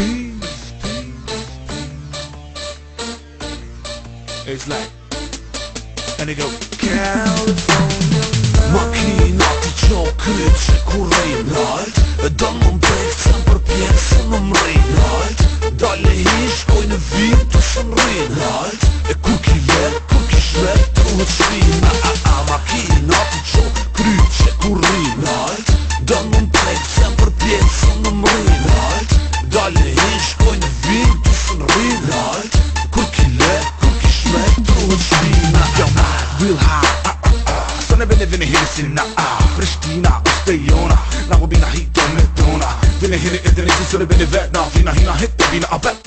ti It's like And go California Makina ti qo kryt që ku rej nalt Da më mbrek të më përpjek më mrej nalt Dalle hi shkoj në vit të shumë rej nalt E ku ki vet, ku ki shvet, të u të real high. Sana beni venehirsina, Pristina, Astayona. Now we'll be nahit on Medona. Venehir idrisi, sana beni vetna, fina hina hit, the hit bina abet.